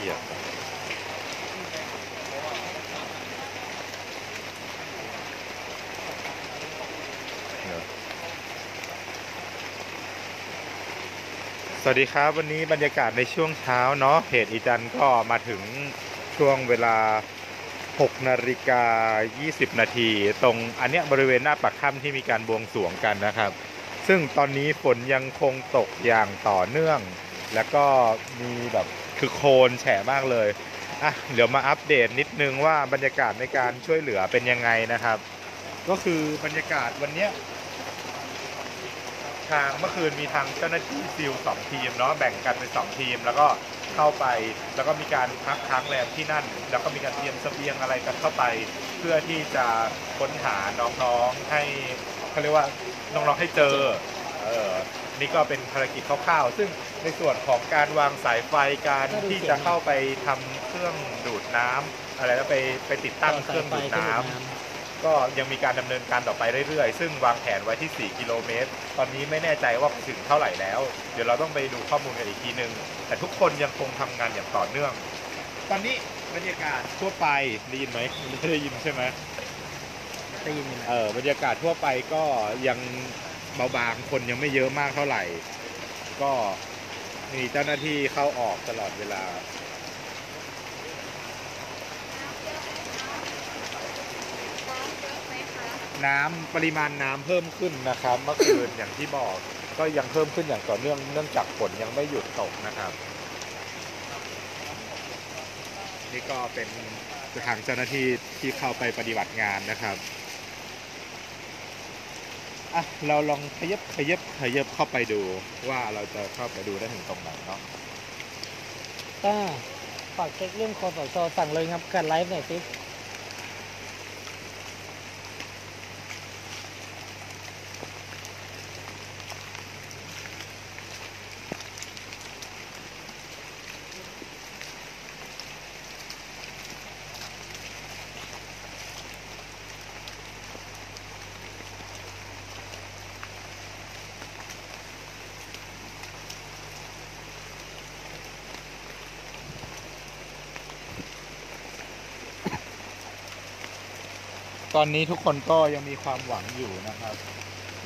ที่อะสวัสดีครับวันนี้บรรยากาศในช่วงเช้าเนาะเพจอีจันก็มาถึงช่วงเวลา 6นาฬิกา20 นาทีตรงอันเนี้ยบริเวณหน้าปากถ้ำที่มีการบวงสรวงกันนะครับ ซึ่งตอนนี้ฝนยังคงตกอย่างต่อเนื่อง แล้วก็มีแบบ คือโคลนแฉะมากเลยอะเดี๋ยวมาอัปเดตนิดนึงว่าบรรยากาศในการช่วยเหลือเป็นยังไงนะครับ ก็คือบรรยากาศวันเนี้ยทางเมื่อคืนมีทางเจ้าหน้าที่ซิลสองทีมเนาะแบ่งกันเป็นสองทีม แล้วก็เข้าไปแล้วก็มีการพักค้างแรมที่นั่น แล้วก็มีการเตรียมเสบียงอะไรกันเข้าไป เพื่อที่จะค้นหาน้องๆให้เขาเรียกว่าน้องๆให้เจอเออ นี่ก็เป็นภารกิจคร่าวๆ ซึ่งในส่วนของการวางสายไฟการที่จะเข้าไปทำเครื่องดูดน้ำอะไรแล้วไปไปติดตั้งเครื่องดูดน้ำก็ยังมีการดำเนินการต่อไปเรื่อยๆ ซึ่งวางแผนไว้ที่ 4 กิโลเมตร ตอนนี้ไม่แน่ใจว่าถึงเท่าไหร่แล้ว เดี๋ยวเราต้องไปดูข้อมูลกันอีกทีนึง แต่ทุกคนยังคงทำงานอย่างต่อเนื่อง ตอนนี้บรรยากาศทั่วไปได้ยินไหมไม่ได้ยินใช่ไหมได้ยินไหมเออบรรยากาศทั่วไปก็ยัง เบาบางคนยังไม่เยอะมากเท่าไหร่ ก็มีเจ้าหน้าที่เข้าออกตลอดเวลา น้ำปริมาณน้ำเพิ่มขึ้นนะครับ เมื่อคืนอย่างที่บอกก็ยังเพิ่มขึ้นอย่างต่อเนื่องเนื่องจากฝนยังไม่หยุดตกนะครับ นี่ก็เป็นทางเจ้าหน้าที่ที่เข้าไปปฏิบัติงานนะครับ อะเราลองขยับขยับขยับเข้าไปดูว่าเราจะเข้าไปดูได้ถึงตรงไหนเนาะต้าฝากเช็คเรื่องคอสชสั่งเลยครับการไลฟ์หน่อยสิ อนนี้ทุกคนก็ยังมีความหวังอยู่นะครับ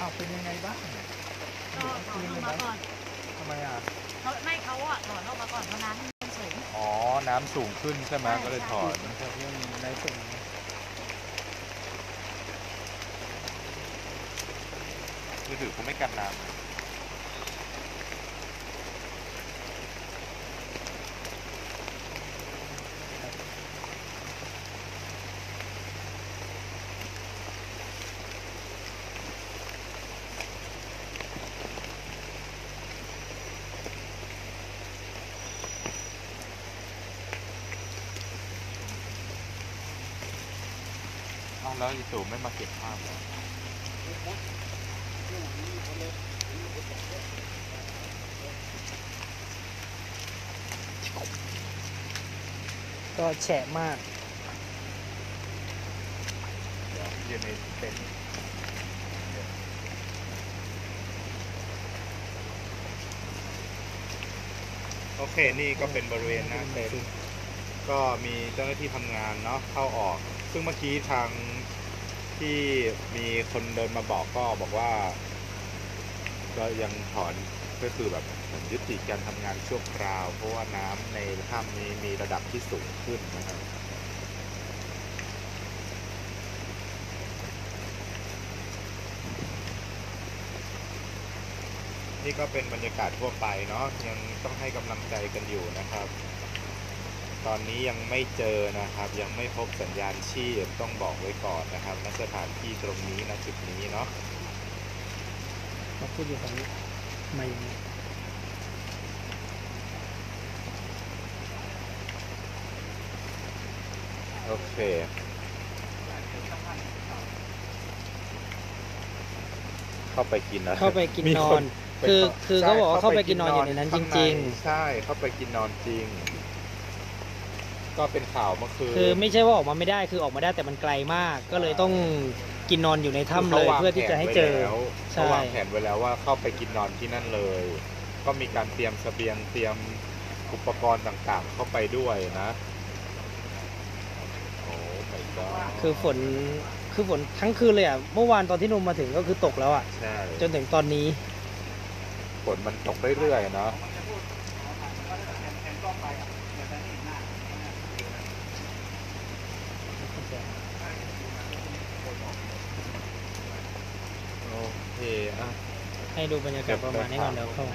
อ้าวเป็นยังไงบ้างก็ถอนออกมาก่อนทำไมอะเขาไม่เขาอะถอนออกมาก่อนเพราะน้ำมันสูง อ๋อ น้ำสูงขึ้นใช่ไหมใช่ ก็เลยถอนครับเรื่องไลฟ์สดนะมือถือเขาไม่กันน้ำ แล้วอีตู่ไม่มาเก็บภาพเหรอก็แฉะมาก เดี๋ยวยืนในเต็นท์โอเค นี่ก็เป็นบริเวณหน้าเต็นท์ก็มีเจ้าหน้าที่ทำงานเนาะเข้าออก ซึ่งเมื่อกี้ทางที่มีคนเดินมาบอกก็บอกว่า ก็ยังถอนก็คือแบบยุติการทำงานชั่วคราว เพราะว่าน้ำในถ้ำนี้มีระดับที่สูงขึ้นนะครับนี่ก็เป็นบรรยากาศทั่วไปเนาะยังต้องให้กำลังใจกันอยู่นะครับ ตอนนี้ยังไม่เจอนะครับ ยังไม่พบสัญญาณชีพต้องบอกไว้ก่อนนะครับณสถานที่ตรงนี้ณจุดนี้เนาะมาพูดอยู่ตรงนี้ไม่อย่างนี้โอเคเข้าไปกินนะเข้าไปกินมีนคอน คือ คือเขาบอกว่าเข้าไปกินนอนข้อยู่ในนั้นจข้าริงใช่ เข้าไปกินนอนจริง ก็เป็นข่าวเมื่อคืนๆคือไม่ใช่ว่าออกมาไม่ได้คือออกมาได้แต่มันไกลมาก ก็เลยต้องกินนอนอยู่ในถ้ำเลยเพื่อที่จะให้เจอใช่เขาวางแผนไว้แล้วว่าเข้าไปกินนอนที่นั่นเลย ก็มีการเตรียมเสบียงเตรียมอุปกรณ์ต่างๆ เข้าไปด้วยนะโอ้ไม่ก็คือฝนคือฝนทั้งคืนเลยอะเมื่อวานตอนที่นมมาถึงก็คือตกแล้วอะใช่จนถึงตอนนี้ฝนมันตกเรื่อยๆเนาะโอ เคอะให้ดูบรรยากาศประมาณนี้ก่อนแล้วเข้า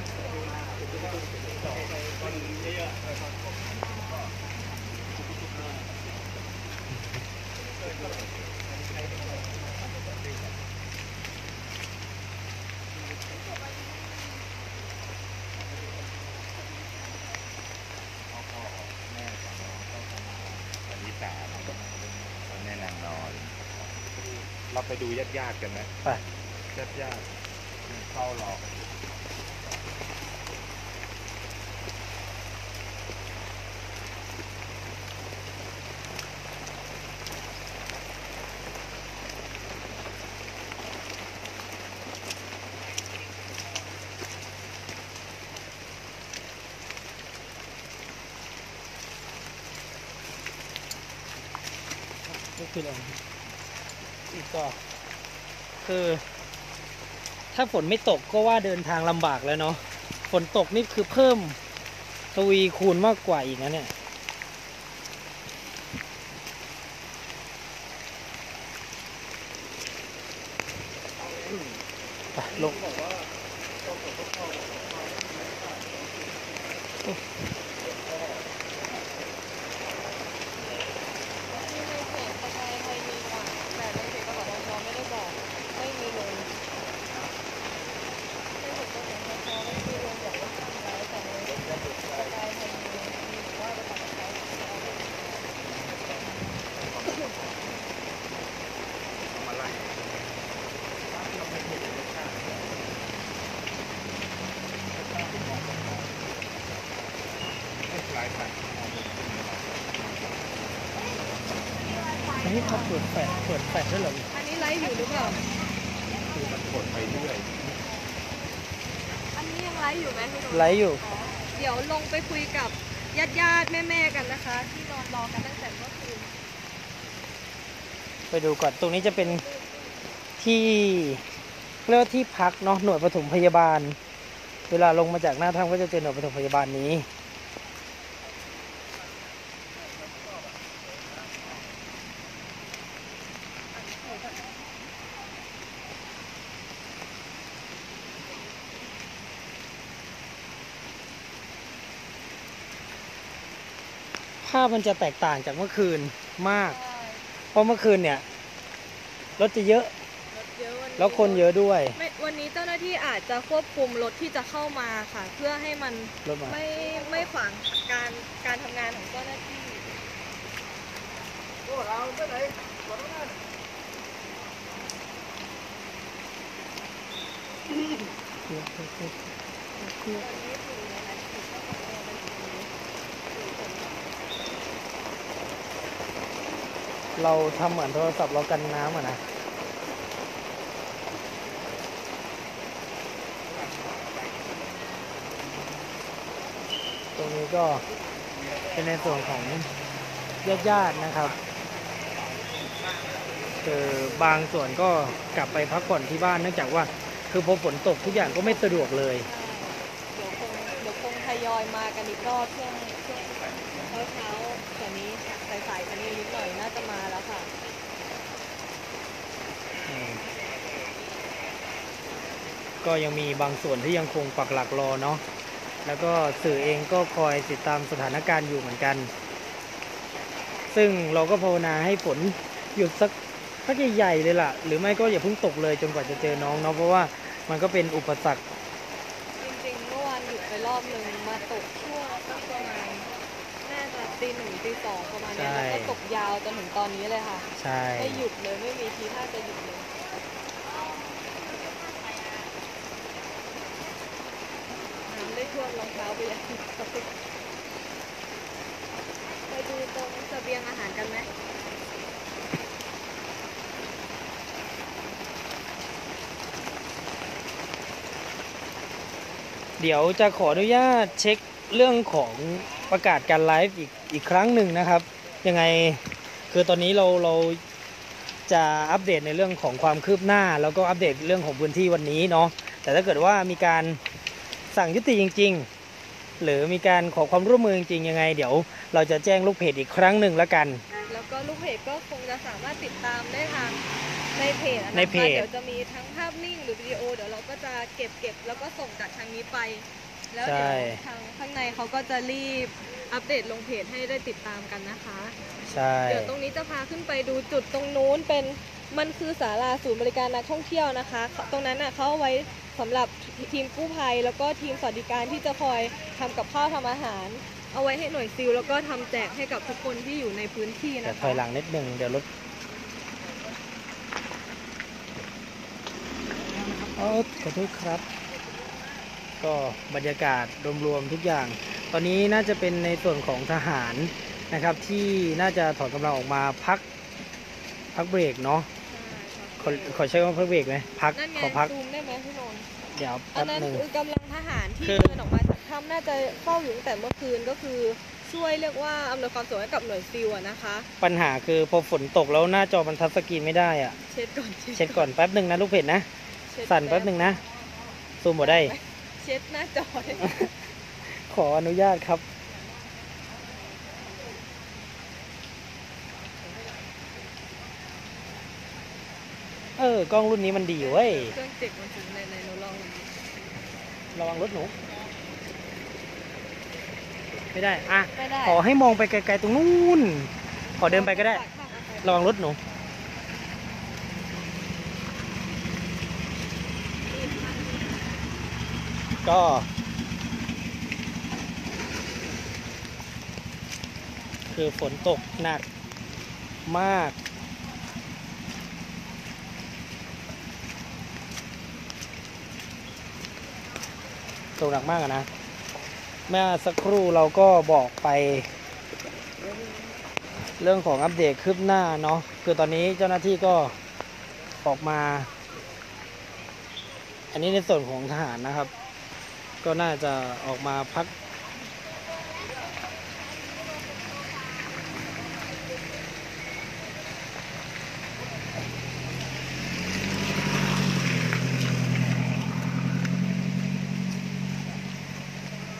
วันที่สามแม่นางนอนเราไปดูญาติญาติๆกันไหมไป ญาติญาติๆเข้ารอก็คืออะไรอีกก็คือ ถ้าฝนไม่ตกก็ว่าเดินทางลำบากแล้วเนาะฝนตกนี่คือเพิ่มทวีคูณมากกว่าอีกนะเนี่ยไปลง ที่ในเพจสกายไทยมีค่ะแต่ในเพจกสทชไม่ได้บอก ไม่มีลงในเพจกสทชไม่มีลงบอกว่าทำแล้วแต่ในสกายไทยมีมีบอกว่าจะทำแล้วเอาไป มาไล่หลายพัน อันนี้เขาเปิดแฟลชเปิดแฟลชด้วยเหรออันนี้ไลฟ์อยู่หรือเปล่า คือมันกดไปเรื่อยอันนี้ยังไลฟ์อยู่ไหมคุณหนุ่มไลฟ์อยู่อ๋อเดี๋ยวลงไปคุยกับญาติญาติๆแม่ ๆ กันนะคะ ที่นอนรอกันตั้งแต่เมื่อคืนไปดูก่อน ตรงนี้จะเป็นที่เรียกว่าที่พักเนาะ หน่วยปฐมพยาบาล เวลาลงมาจากหน้าถ้ำก็จะเจอหน่วยปฐมพยาบาลนี้าพมันจะแตกต่างจากเมื่อคืนมาก เพราะเมื่อคืนเนี่ยรถจะเยอะรถเยอะวันนี้แล้วคนเยอะด้วย ไม่วันนี้เจ้าหน้าที่อาจจะควบคุมรถที่จะเข้ามาค่ะ เพื่อให้มันรถมา ไม่ไม่ขวางการการทำงานของเจ้าหน้าที่ เราทำเหมือนโทรศัพท์เรากันน้ำอะนะตรงนี้ก็เป็นในส่วนของญาติๆนะครับคือบางส่วนก็กลับไปพักผ่อนที่บ้านเนื่องจากว่า คือพอฝนตกทุกอย่างก็ไม่สะดวกเลย เดี๋ยวคงเดี๋ยวคงทยอยมากันอีกรอบช่วงช่วงเช้าเช้าแต่นี้สายๆกันนี้นิดหน่อย จะมาแล้วค่ะอืมก็ยังมีบางส่วนที่ยังคงปักหลักรอเนาะ แล้วก็สื่อเองก็คอยติดตามสถานการณ์อยู่เหมือนกัน ซึ่งเราก็ภาวนาให้ฝนหยุดสักสักใหญ่ๆเลยล่ะ หรือไม่ก็อย่าเพิ่งตกเลยจนกว่าจะเจอน้องเนาะ เพราะว่ามันก็เป็นอุปสรรค จริงๆเมื่อวานหยุดไปรอบหนึ่งมาตกช่วงสักประมาณน่าจะ ตีหนึ่งตีสองประมาณเนี้ยใช่ แล้วก็ตกยาวจนถึงตอนนี้เลยค่ะ ใช่ ไม่หยุดเลยไม่มีทีท่าจะหยุดเลย น้ำได้ท่วมรองเท้าไปยังไปดูตรงเสบียงอาหารกันไหมเดี๋ยวจะขออนุญาตเช็คเรื่องของ ประกาศการไลฟ์อีกอีกครั้งหนึ่งนะครับ ยังไงคือตอนนี้เราเราจะอัปเดตในเรื่องของความคืบหน้า แล้วก็อัปเดตเรื่องของพื้นที่วันนี้เนาะแต่ถ้าเกิดว่ามีการสั่งยุติจริง ๆ หรือมีการขอความร่วมมือจริงๆยังไง เดี๋ยวเราจะแจ้งลูกเพจอีกครั้งหนึ่งแล้วกัน แล้วก็ลูกเพจก็คงจะสามารถติดตามได้ทางในเพจอะะคะในเพจ เดี๋ยวจะมีทั้งภาพนิ่งหรือวิดีโอเดี๋ยวเราก็จะเก็บเก็บแล้วก็ส่งจากทางนี้ไป แล้วเดี๋ยวทางข้างในเขาก็จะรีบอัปเดตลงเพจให้ได้ติดตามกันนะคะ ใช่ เดี๋ยวตรงนี้จะพาขึ้นไปดูจุดตรงนู้นเป็นมันคือศาลาศูนย์บริการนักท่องเที่ยวนะคะ ตรงนั้นน่ะเขาเอาไว้สำหรับทีมกู้ภัย แล้วก็ทีมสวัสดิการที่จะคอยทำกับข้าวทำอาหาร เอาไว้ให้หน่วยซิลแล้วก็ทำแจกให้กับทุกคนที่อยู่ในพื้นที่เดี๋ยวนะถคะอยหลังนิดหนึ่งเดี๋ยวรถโอ้ขอโทษครับ ก็บรรยากาศรวมๆทุกอย่าง ตอนนี้น่าจะเป็นในส่วนของทหารนะครับ ที่น่าจะถอนกำลังออกมาพักพักเบรกเนาะขอขอใช้คำว่าพักเบรกไหมพักนั่นไงขอพักซูมได้ไหมพี่นนท์เดี๋ยวอัแป๊นบนั้นหนึ่ง คือกำลังทหารที่คือ เดินออกมาจากถ้ำน่าจะเฝ้าอยู่ตั้งแต่เมื่อคืนก็คือช่วยเรียกว่าอำนวยความสะดวกให้กับหน่วยซิลอะนะคะ ปัญหาคือพอฝนตกแล้วหน้าจอมันทัชสกรีนไม่ได้อะเช็ดก่อนเช็ดก่อนแป๊บหนึ่งนะลูกเพจนะ เช็ดสั่นแป๊บหนึ่งนะซูมหมดได้ เช็ดหน้าจอด้วยขออนุญาตครับ เออกล้องรุ่นนี้มันดีเว้ยเครื่องเจ็กมันถึงในในหนูลองดูระวังรถหนู ไม่ได้ อะ ไม่ได้ขอให้มองไปไกลๆตรงนู้น ขอเดินไปก็ได้ ระวังรถหนู ก็ คือฝนตกหนักมาก ตกหนักมากนะ เมื่อสักครู่เราก็บอกไป เรื่องของอัปเดตคืบหน้าเนาะคือตอนนี้เจ้าหน้าที่ก็ออกมา อันนี้ในส่วนของทหารนะครับ ก็น่าจะออกมาพัก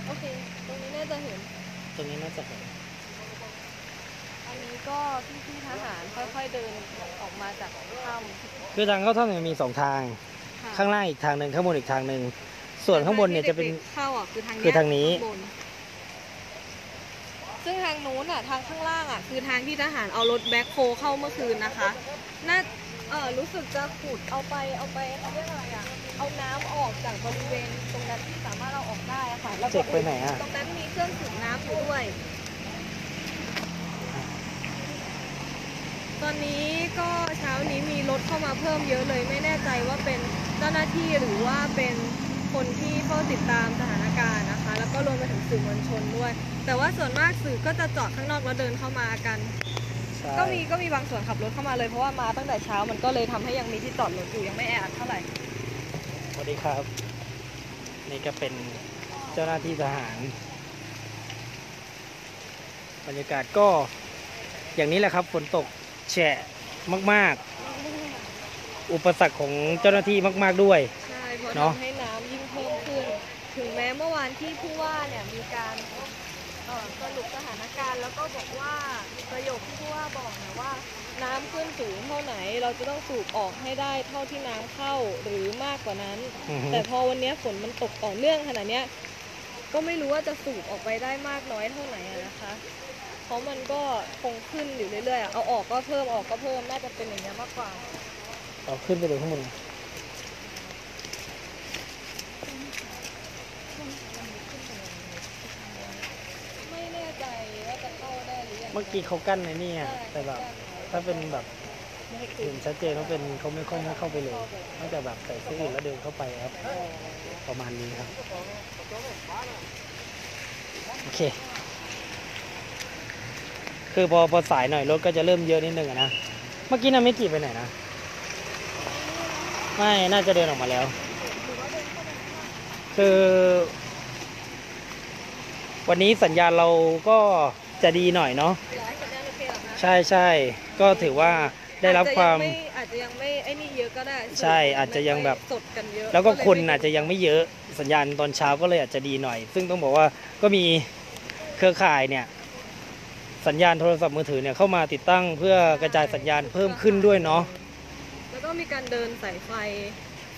โอเค ตรงนี้น่าจะเห็น ตรงนี้น่าจะเห็นอันนี้ก็พี่ๆทหารค่อยๆเดินออกมาจากถ้ำคือทางเข้าถ้ำเนี่ยมีสองทาง ค่ะข้างล่างอีกทางหนึ่งข้างบนอีกทางหนึ่ง ส่วนข้างบนเนี่ยจะเป็นที่ด็กๆเข้าอะคือทางเยคือทางนี้ ข้บซึ่งทางนู้นอะทางข้างล่างอะ คือทางที่ทหารเอารถแบ็คโฮเข้าเมื่อคืนนะคะ น่าเออรู้สึกจะขุดเอาไปเอาไปเขาเรียกอะไรอะ เอาน้ำออกจากบริเวณตรงนั้นที่สามารถเอาออกได้อะค่ะแล้วเจ็กไปไหนอะตรงนั้นมีเครื่องสูบน้ำอยู่ด้วย ตอนนี้ก็เช้านี้มีรถเข้ามาเพิ่มเยอะเลยไม่แน่ใจว่าเป็นเจ้าหน้าที่หรือว่าเป็น คนที่เฝ้าติดตามสถานการณ์นะคะ แล้วก็รวมไปถึงสื่อมวลชนด้วย แต่ว่าส่วนมากสื่อก็จะจอดข้างนอกแล้วเดินเข้ามากัน ใช่ก็มีก็มีบางส่วนขับรถเข้ามาเลยเพราะว่ามาตั้งแต่เช้ามันก็เลยทำให้ยังมีที่จอดรถอยู่ยังไม่แออัดเท่าไหร่ สวัสดีครับ นี่ก็เป็นเจ้าหน้าที่ทหาร บรรยากาศก็อย่างนี้แหละครับฝนตกแฉะมากๆ อุปสรรคของเจ้าหน้าที่มาก ๆด้วย ใช่เพราะเนอะทำให้น้ำยิ่งเพิ่มขึ้น ถึงแม้เมื่อวานที่ผู้ว่าเนี่ยมีการเอ่อสรุปสถานการณ์ แล้วก็บอกว่าประโยคที่ผู้ว่าบอกนะว่า น้ำขึ้นสูงเท่าไหน เราจะต้องสูบออกให้ได้เท่าที่น้ำเข้าหรือมากกว่านั้นอือฮึแต่พอวันเนี้ยฝนมันตกต่อเนื่องขนาดเนี้ยก็ไม่รู้ว่าจะสูบออกไปได้มากน้อยเท่าไหนอะนะคะ เพราะมันก็คงขึ้นอยู่เรื่อยๆอะเอาออกก็เพิ่มออกก็เพิ่ม น่าจะเป็นอย่างเงี้ยมากกว่า เอาขึ้นไปเลยข้างบน ไม่แน่ใจว่าจะเข้าได้หรือยัง เมื่อกี้เขากั้นในนี่ไงใช่แต่แบบถ้าเป็นแบบเห็นชัดเจนว่าเป็นเขาไม่ค่อยให้เข้าไปเลยนอกจากแบบใส่เสื้ออื่นแล้วเดินเข้าไปครับ ประมาณนี้ครับ โอเค คือพอพอสายหน่อยรถก็จะเริ่มเยอะนิดนึงนะ เมื่อกี้นามิกิไปไหนนะ ไม่ น่าจะเดินออกมาแล้ว คือ วันนี้สัญญาณเราก็ จะดีหน่อยเนาะเหรอสัญญาณโอเคเหรอคะใช่ใช่ก็ถือว่าได้รับความอาจจะยังไม่อาจจะยังไม่ไอ้นี่เยอะก็ได้ใช่อาจจะยังแบบสดกันเยอะแล้วก็เยคนไม่อาจจะยังไม่เยอะสัญญาณตอนเช้าก็เลยอาจจะดีหน่อย ซึ่งต้องบอกว่าก็มีเครือข่ายเนี่ยสัญญาณโทรศัพท์มือถือเนี่ยเข้ามาติดตั้งเพื่อกระจายสัญญาณเพิ่มขึ้นด้วยเนาะแล้วก็มีการเดินสายไฟ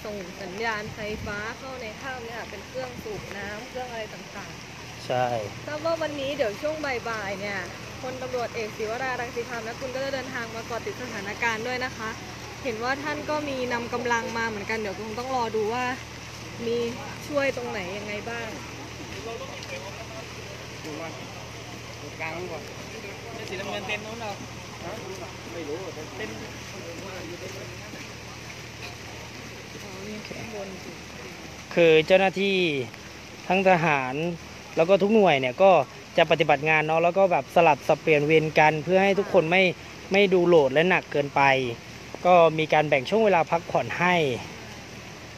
ส่งสัญญาณไฟฟ้าเข้าในถ้ำเนี่ยค่ะเป็นเครื่องสูบน้ำเครื่องอะไรต่างๆ ใช่ทราบว่าวันนี้เดี๋ยวช่วงบ่ายๆเนี่ยพลตำรวจเอกศิวรารังสีพรามและคุณก็จะเดินทางมาเกาะติดสถานการณ์ด้วยนะคะ เห็นว่าท่านก็มีนำกำลังมาเหมือนกันเดี๋ยวคงต้องรอดูว่า มีช่วยตรงไหนยังไงบ้าง กลางก่อนสีน้ำเงินเต็นนู้นเราไม่รู้เต็นอ๋อนี่ข้างบนสิคือเจ้าหน้าที่ทั้งทหาร แล้วก็ทุกหน่วยเนี่ยก็จะปฏิบัติงานเนาะแล้วก็แบบสลับสับเปลี่ยนเวรกันเพื่อให้ทุกคนไม่ไม่ดูโหลดและหนักเกินไป ก็มีการแบ่งช่วงเวลาพักผ่อนให้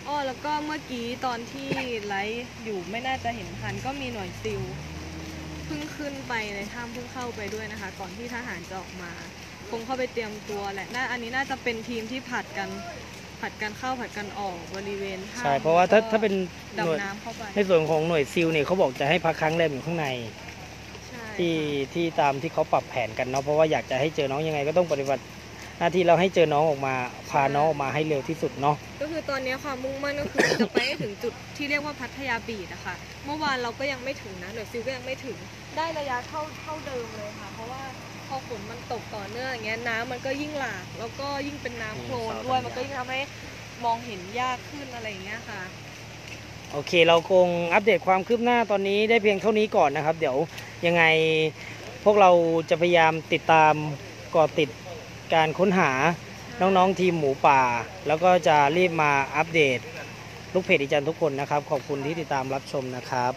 อ้อแล้วก็เมื่อกี้ตอนที่ไลฟ์อยู่ไม่น่าจะเห็นทันก็มีหน่วยซิลเพิ่งขึ้นไปในถ้ำเพิ่งเข้าไปด้วยนะคะ ก่อนที่ทหารจะออกมา คงเข้าไปเตรียมตัวแหละน่าอันนี้น่าจะเป็นทีมที่ผัดกัน ผัดกันเข้าผัดกันออกบริเวณถ้ำใช่เพราะว่าถ้าแล้วก็ถ้าเป็นหน่วยดำน้ำเข้าไปในส่วนของหน่วยซิลเนี่ยเขาบอกจะให้พักครั้งแรมอยู่ข้างในใช่ที่ค่ะที่ตามที่เขาปรับแผนกันเนาะเพราะว่าอยากจะให้เจอน้องยังไงก็ต้องปฏิบัติหน้าที่เราให้เจอน้องออกมาพาน้องออกมาให้เร็วที่สุดเนาะ ก็คือตอนนี้ความมุ่งมั่นก็คือ จะไปให้ถึงจุดที่เรียกว่าพัทยาบีดอะค่ะ เมื่อวานเราก็ยังไม่ถึงนะหน่วยซิลก็ยังไม่ถึงได้ระยะเท่าเท่าเดิมเลยค่ะ เพราะว่า พอฝนมันตกต่อเนื่องอย่างเงี้ยน้ำมันก็ยิ่งหลาก แล้วก็ยิ่งเป็นน้ำโคลนด้วยมันก็ยิ่งทำให้มองเห็นยากขึ้นอะไรอย่างเงี้ยค่ะ โอเค เราคงอัปเดตความคืบหน้าตอนนี้ได้เพียงเท่านี้ก่อนนะครับ เดี๋ยวยังไงพวกเราจะพยายามติดตามก่อติดการค้นหาน้องๆทีมหมูป่า แล้วก็จะรีบมาอัปเดตลูกเพจอีจันทุกคนนะครับ ขอบคุณที่ติดตามรับชมนะครับ